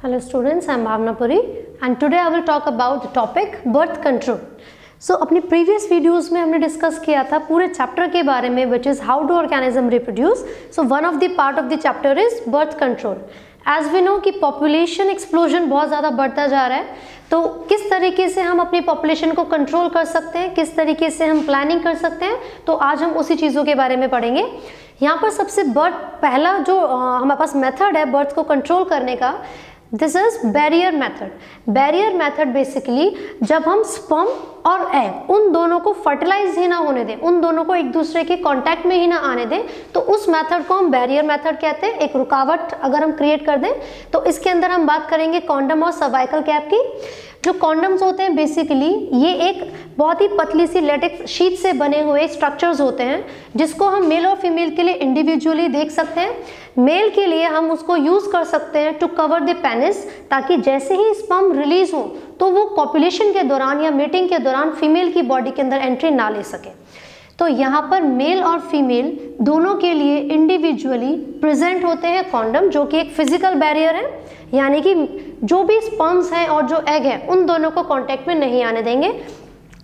Hello students, I am Bhavna Puri and today I will talk about the topic birth control. So so, अपनी previous videos में हमने discuss किया था पूरे chapter के बारे में which is how do organism reproduce so one of the part of the chapter is birth control as we know कि पॉपुलेशन एक्सप्लोजन बहुत ज़्यादा बढ़ता जा रहा है तो किस तरीके से हम अपनी पॉपुलेशन को कंट्रोल कर सकते हैं किस तरीके से हम प्लानिंग कर सकते हैं तो आज हम उसी चीज़ों के बारे में पढ़ेंगे। यहाँ पर सबसे बर्थ पहला जो हमारे पास मेथड है बर्थ को कंट्रोल करने का this is barrier method barrier method basically जब हम स्पर्म और एग उन दोनों को फर्टिलाइज ही ना होने दें, उन दोनों को एक दूसरे के कांटेक्ट में ही ना आने दें तो उस मेथड को हम बैरियर मेथड कहते हैं, एक रुकावट अगर हम क्रिएट कर दें तो इसके अंदर हम बात करेंगे कॉन्डम और सर्वाइकल कैप की। जो कॉन्डम्स होते हैं बेसिकली ये एक बहुत ही पतली सी लेटेक्स शीट से बने हुए स्ट्रक्चर्स होते हैं, जिसको हम मेल और फीमेल के लिए इंडिविजुअली देख सकते हैं। मेल के लिए हम उसको यूज़ कर सकते हैं टू कवर द पेनिस ताकि जैसे ही स्पम रिलीज़ हो तो वो पॉपुलेशन के दौरान या मीटिंग के दौरान फीमेल की बॉडी के अंदर एंट्री ना ले सके। तो यहाँ पर मेल और फीमेल दोनों के लिए इंडिविजुअली प्रेजेंट होते हैं कॉन्डम जो कि एक फ़िज़िकल बैरियर है। यानी कि जो भी स्पम्स हैं और जो एग है, उन दोनों को कांटेक्ट में नहीं आने देंगे।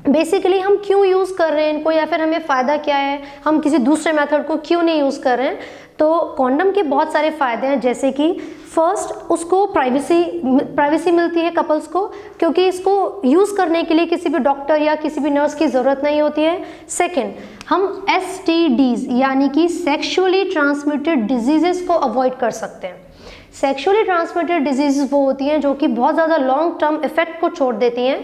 बेसिकली हम क्यों यूज़ कर रहे हैं इनको, या फिर हमें फ़ायदा क्या है? हम किसी दूसरे मेथड को क्यों नहीं यूज़ कर रहे हैं? तो कॉन्डम के बहुत सारे फ़ायदे हैं, जैसे कि फ़र्स्ट उसको प्राइवेसी प्राइवेसी मिलती है कपल्स को, क्योंकि इसको यूज़ करने के लिए किसी भी डॉक्टर या किसी भी नर्स की ज़रूरत नहीं होती है। सेकेंड हम एस यानी कि सेक्शुअली ट्रांसमिटेड डिज़ीज़ को अवॉइड कर सकते हैं। सेक्शुअली ट्रांसमिटेड डिज़ीज़ वो होती हैं जो कि बहुत ज़्यादा लॉन्ग टर्म इफ़ेक्ट को छोड़ देती हैं।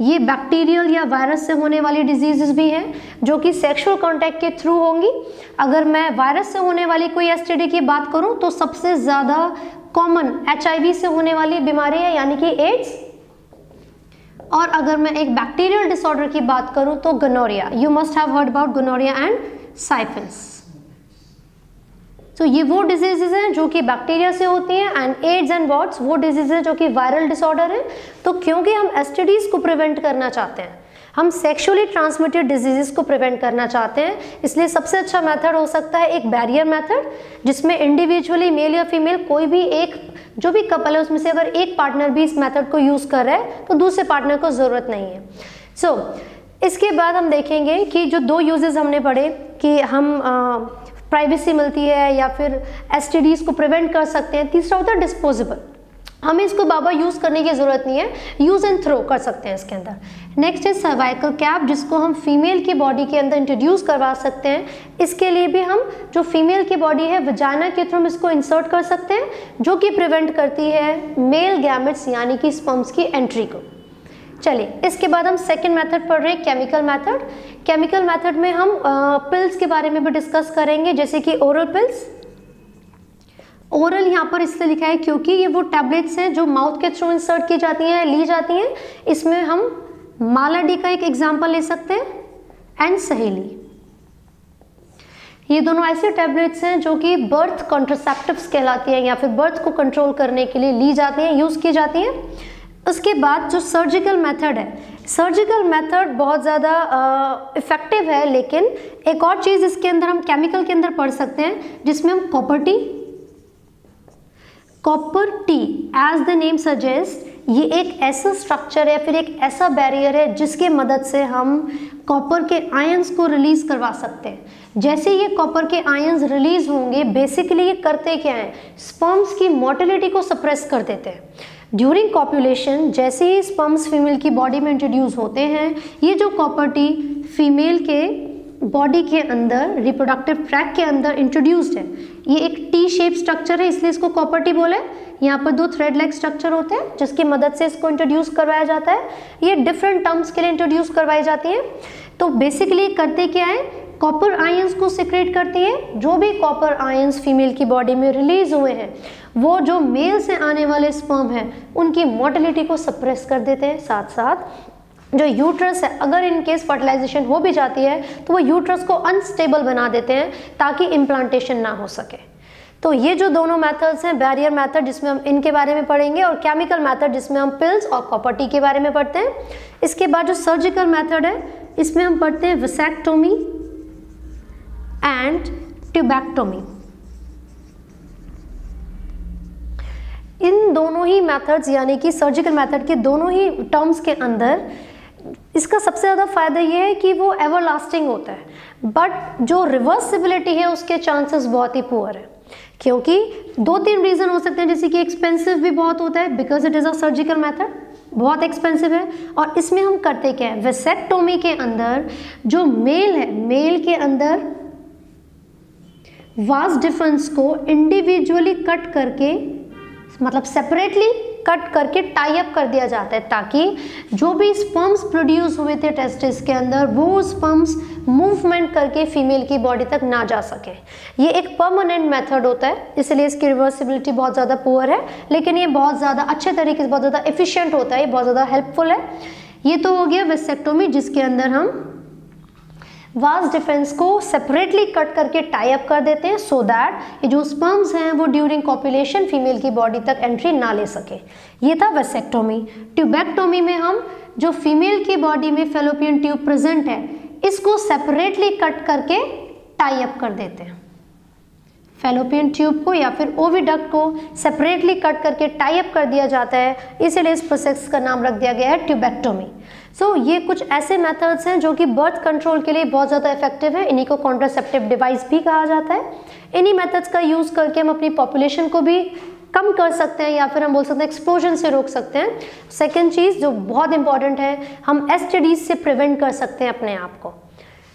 ये बैक्टीरियल या वायरस से होने वाली डिज़ीज़ भी हैं, जो कि सेक्सुअल कांटेक्ट के थ्रू होंगी। अगर मैं वायरस से होने वाली कोई STD की बात करूँ तो सबसे ज़्यादा कॉमन एचआईवी से होने वाली बीमारी है, यानी कि एड्स और अगर मैं एक बैक्टीरियल डिसऑर्डर की बात करूँ तो gonorrhoea you must have heard about gonorrhoea and syphilis तो ये वो डिजीजेज हैं जो कि बैक्टीरिया से होती हैं एंड एड्स एंड वॉट्स वो डिज़ीज़ हैं जो कि वायरल डिसऑर्डर है। तो क्योंकि हम एस को प्रिवेंट करना चाहते हैं हम सेक्सुअली ट्रांसमिटेड डिजीजेस को प्रिवेंट करना चाहते हैं इसलिए सबसे अच्छा मेथड हो सकता है एक बैरियर मेथड जिसमें इंडिविजुअली मेल या फीमेल कोई भी एक जो भी कपल है उसमें से अगर एक पार्टनर भी इस मेथड को यूज़ कर रहा है तो दूसरे पार्टनर को ज़रूरत नहीं है। सो so, इसके बाद हम देखेंगे कि जो दो यूजेज़ हमने पढ़े कि हम आ, प्राइवेसी मिलती है या फिर एस को प्रिवेंट कर सकते हैं। तीसरा होता है डिस्पोजेबल हमें इसको बाबा यूज़ करने की ज़रूरत नहीं है। यूज़ एंड थ्रो कर सकते हैं इसके अंदर। नेक्स्ट है सर्वाइकल कैप जिसको हम फीमेल की बॉडी के अंदर इंट्रोड्यूस करवा सकते हैं। इसके लिए भी हम जो फीमेल की बॉडी है वजाना के थ्रू हम इसको इंसर्ट कर सकते हैं, जो कि प्रिवेंट करती है मेल गैमेट्स यानी कि स्पम्स की एंट्री को। चलिए, इसके बाद हम सेकेंड मेथड पढ़ रहे हैं केमिकल मेथड केमिकल मेथड में हम पिल्स के बारे में भी डिस्कस करेंगे, जैसे कि ओरल पिल्स ओरल यहाँ पर इसलिए लिखा है क्योंकि ये वो टैबलेट्स हैं जो माउथ के थ्रू इंसर्ट की जाती हैं, ली जाती हैं. इसमें हम मालाडी का एक एग्ज़ाम्पल ले सकते हैं एंड सहेली. ये दोनों ऐसे टैबलेट्स हैं जो कि बर्थ कॉन्ट्रोसेप्टिव्स कहलाती हैं या फिर बर्थ को कंट्रोल करने के लिए ली जाती हैं यूज़ की जाती हैं. उसके बाद जो सर्जिकल मेथड है सर्जिकल मेथड बहुत ज़्यादा इफ़ेक्टिव है, लेकिन एक और चीज़ इसके अंदर हम केमिकल के अंदर पढ़ सकते हैं, जिसमें हम copper T copper T as the name suggest ये एक ऐसा स्ट्रक्चर है फिर एक ऐसा बैरियर है जिसके मदद से हम कॉपर के आयंस को रिलीज़ करवा सकते हैं। जैसे ये कॉपर के आयंस रिलीज़ होंगे बेसिकली ये करते क्या हैं? स्पर्म्स की मोटिलिटी को सप्रेस कर देते हैं। ड्यूरिंग कॉपुलेशन जैसे ही स्पम्स फीमेल की बॉडी में इंट्रोड्यूस होते हैं, ये जो कॉपर्टी फीमेल के बॉडी के अंदर रिप्रोडक्टिव ट्रैक के अंदर इंट्रोड्यूस्ड है, ये एक टी शेप स्ट्रक्चर है, इसलिए इसको कॉपर्टी बोले। यहाँ पर दो थ्रेड लाइक स्ट्रक्चर होते हैं, जिसकी मदद से इसको इंट्रोड्यूस करवाया जाता है। ये डिफरेंट टर्म्स के लिए इंट्रोड्यूस करवाई जाती है। तो बेसिकली करते क्या है? कॉपर आयंस को सिक्रेट करती है। जो भी कॉपर आयंस फीमेल की बॉडी में रिलीज़ हुए हैं, वो जो मेल से आने वाले स्पर्म हैं, उनकी मोटिलिटी को सप्रेस कर देते हैं। साथ साथ जो यूट्रस है, अगर इन केस फर्टिलाइजेशन हो भी जाती है तो वो यूट्रस को अनस्टेबल बना देते हैं, ताकि इम्प्लांटेशन ना हो सके। तो ये जो दोनों मेथड्स हैं बैरियर मेथड जिसमें हम इनके बारे में पढ़ेंगे, और केमिकल मेथड जिसमें हम पिल्स और कॉपर्टी के बारे में पढ़ते हैं। इसके बाद जो सर्जिकल मेथड है, इसमें हम पढ़ते हैं विसेक्टोमी एंड ट्यूबैक्टोमी इन दोनों ही मेथड्स यानी कि सर्जिकल मेथड के दोनों ही टर्म्स के अंदर, इसका सबसे ज़्यादा फ़ायदा ये है कि वो एवर लास्टिंग होता है। बट जो रिवर्सिबिलिटी है, उसके चांसेस बहुत ही पुअर है। क्योंकि दो तीन रीज़न हो सकते हैं, जैसे कि एक्सपेंसिव भी बहुत होता है because it is a surgical method बहुत एक्सपेंसिव है। और इसमें हम करते क्या है? वेसेक्टोमी के अंदर, जो मेल है मेल के अंदर वास डिफरेंस को इंडिविजुअली कट करके मतलब सेपरेटली कट करके टाई अप कर दिया जाता है, ताकि जो भी स्पम्स प्रोड्यूस हुए थे टेस्टिस के अंदर, वो स्पम्स मूवमेंट करके फीमेल की बॉडी तक ना जा सके। ये एक परमानेंट मेथड होता है, इसलिए इसकी रिवर्सिबिलिटी बहुत ज़्यादा पुअर है, लेकिन ये बहुत ज़्यादा अच्छे तरीके से, बहुत ज़्यादा एफिशिएंट होता है, ये बहुत ज़्यादा हेल्पफुल है। ये तो हो गया वेसेक्टोमी जिसके अंदर हम वास डिफेंस को सेपरेटली कट करके टाई अप कर देते हैं सो दैट ये जो स्पर्म्स हैं वो ड्यूरिंग कॉपुलेशन फीमेल की बॉडी तक एंट्री ना ले सके। ये था वेसेक्टोमी ट्यूबेक्टोमी में हम जो फीमेल की बॉडी में फेलोपियन ट्यूब प्रेजेंट है, इसको सेपरेटली कट करके टाई अप कर देते हैं। फेलोपियन ट्यूब को या फिर ओविडक्ट को सेपरेटली कट करके टाई अप कर दिया जाता है। इसीलिए इस प्रोसेस का नाम रख दिया गया है ट्यूबेक्टोमी सो so, ये कुछ ऐसे मेथड्स हैं जो कि बर्थ कंट्रोल के लिए बहुत ज़्यादा इफ़ेक्टिव है। इन्हीं को कॉन्ट्रासेप्टिव डिवाइस भी कहा जाता है। इन्हीं मेथड्स का यूज़ करके हम अपनी पॉपुलेशन को भी कम कर सकते हैं या फिर हम बोल सकते हैं एक्सपोजन से रोक सकते हैं। सेकेंड चीज़ जो बहुत इंपॉर्टेंट है हम एस से प्रिवेंट कर सकते हैं अपने आप को।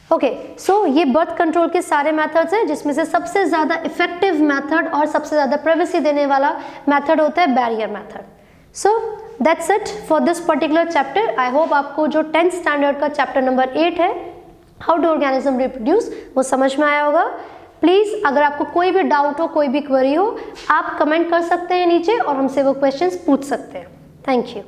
ओके okay, सो so ये बर्थ कंट्रोल के सारे मेथड्स हैं जिसमें से सबसे ज़्यादा इफ़ेक्टिव मेथड और सबसे ज़्यादा प्राइवेसी देने वाला मेथड होता है barrier method so that's it for this particular chapter I hope आपको जो टेंथ स्टैंडर्ड का चैप्टर नंबर एट है हाउ डू ऑर्गेनिज्म रिप्रोड्यूस वो समझ में आया होगा। प्लीज़ अगर आपको कोई भी डाउट हो, कोई भी क्वेरी हो, आप कमेंट कर सकते हैं नीचे और हमसे वो क्वेश्चंस पूछ सकते हैं। Thank you